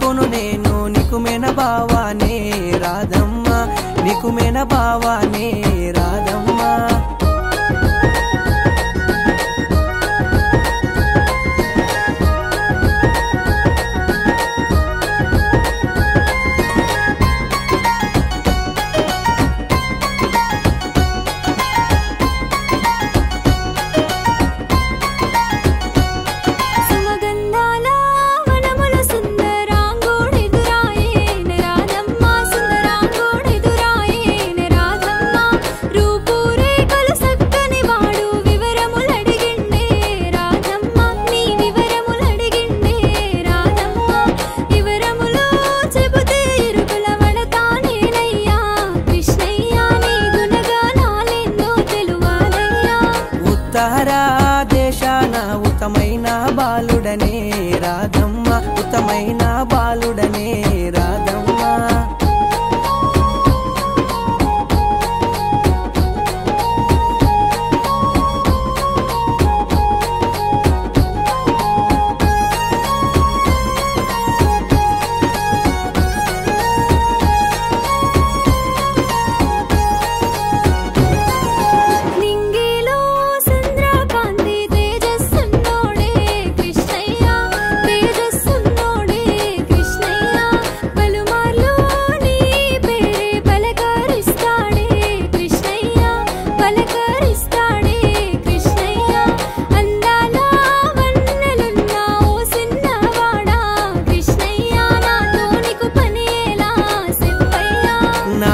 కొను నేను నీకు మేన బావానే రాధమ్మ నీకు మేన బావానే అయినా బాలుడని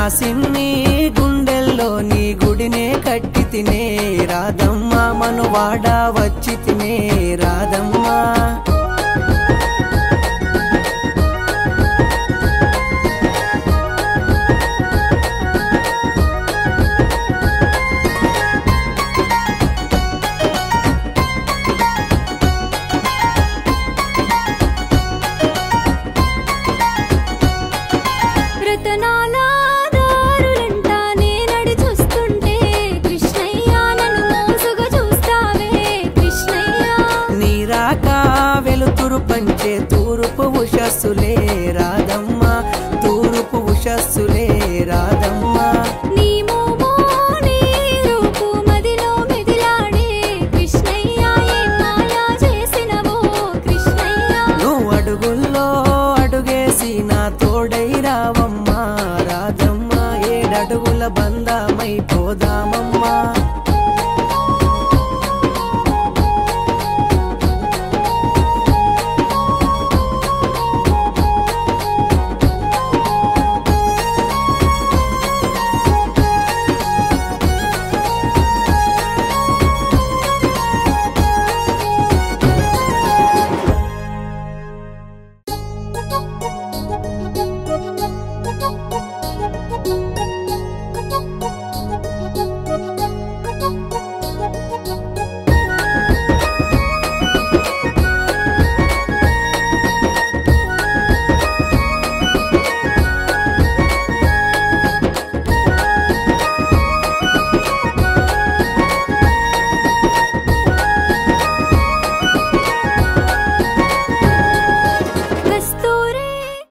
సిమ్మి గుండెల్లో నీ గుడినే కట్టి తినే రాధమ్మా మనువాడా వచ్చి తినే రాధమ్మా. పోదామమ్మా.